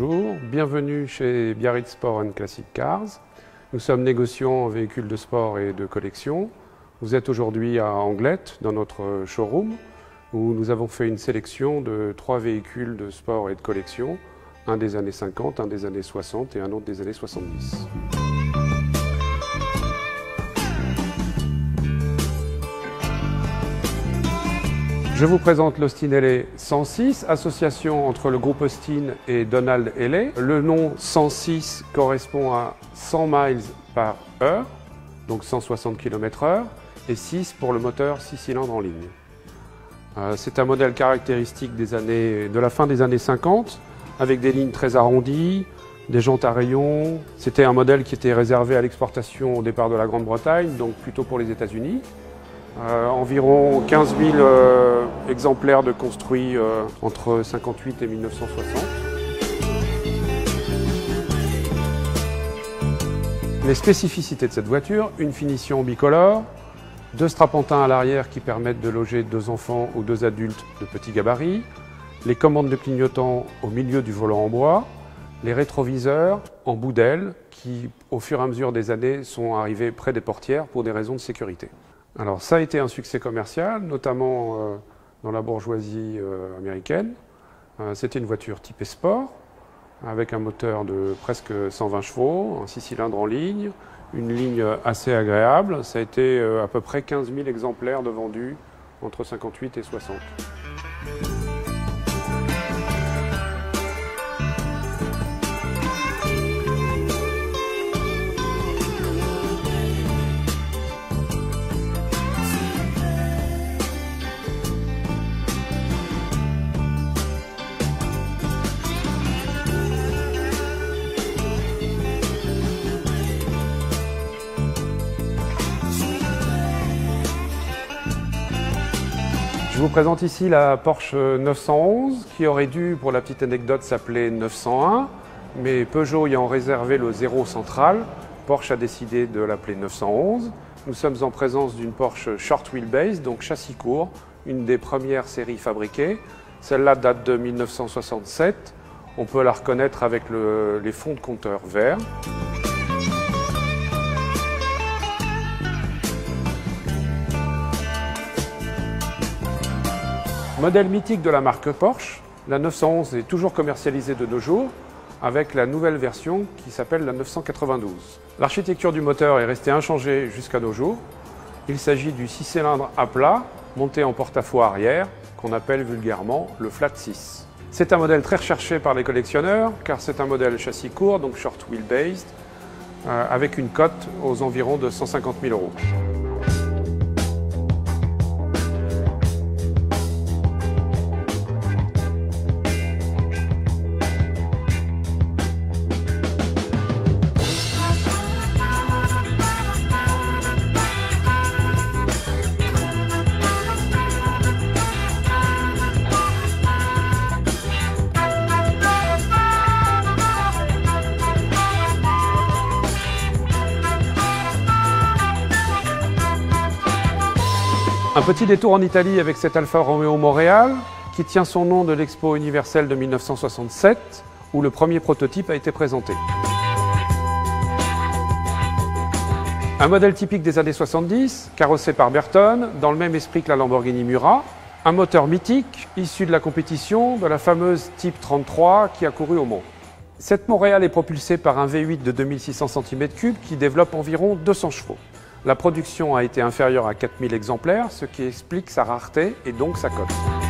Bonjour, bienvenue chez Biarritz Sport and Classic Cars. Nous sommes négociants en véhicules de sport et de collection. Vous êtes aujourd'hui à Anglette, dans notre showroom, où nous avons fait une sélection de trois véhicules de sport et de collection, un des années 50, un des années 60 et un autre des années 70. Je vous présente l'Austin LA 106, association entre le groupe Austin et Donald LA. Le nom 106 correspond à 100 miles par heure, donc 160 km heure, et 6 pour le moteur 6 cylindres en ligne. Euh, c'est un modèle caractéristique de la fin des années 50, avec des lignes très arrondies, des jantes à rayons. C'était un modèle qui était réservé à l'exportation au départ de la Grande-Bretagne, donc plutôt pour les États-Unis. Euh, environ 15 000 euh, exemplaires de construits euh, entre 58 et 1960. Les spécificités de cette voiture, une finition bicolore, deux strapontins à l'arrière qui permettent de loger deux enfants ou deux adultes de petit gabarit, les commandes de clignotants au milieu du volant en bois, les rétroviseurs en bout d'aile qui, au fur et à mesure des années, sont arrivés près des portières pour des raisons de sécurité. Alors ça a été un succès commercial, notamment euh, dans la bourgeoisie euh, américaine. Euh, c'était une voiture type sport, avec un moteur de presque 120 chevaux, un 6 cylindres en ligne, une ligne assez agréable. Ça a été à peu près 15 000 exemplaires de vendus entre 58 et 60. Je vous présente ici la Porsche 911 qui aurait dû, pour la petite anecdote, s'appeler 901, mais Peugeot ayant réservé le zéro central, Porsche a décidé de l'appeler 911. Nous sommes en présence d'une Porsche Short Wheelbase, donc châssis court, une des premières séries fabriquées. Celle-là date de 1967. On peut la reconnaître avec les fonds de compteur verts. Modèle mythique de la marque Porsche, la 911 est toujours commercialisée de nos jours avec la nouvelle version qui s'appelle la 992. L'architecture du moteur est restée inchangée jusqu'à nos jours. Il s'agit du 6 cylindres à plat monté en porte-à-faux arrière qu'on appelle vulgairement le Flat 6. C'est un modèle très recherché par les collectionneurs car c'est un modèle châssis court, donc short wheelbase, euh, avec une cote aux environs de 150 000 euros. Un petit détour en Italie avec cet Alfa Romeo Montréal qui tient son nom de l'Expo universelle de 1967 où le premier prototype a été présenté. Un modèle typique des années 70, carrossé par Berton, dans le même esprit que la Lamborghini Mura. Un moteur mythique, issu de la compétition de la fameuse Type 33 qui a couru au Mont. Cette Montréal est propulsée par un V8 de 2600 cm3 qui développe environ 200 chevaux. La production a été inférieure à 4000 exemplaires, ce qui explique sa rareté et donc sa cote.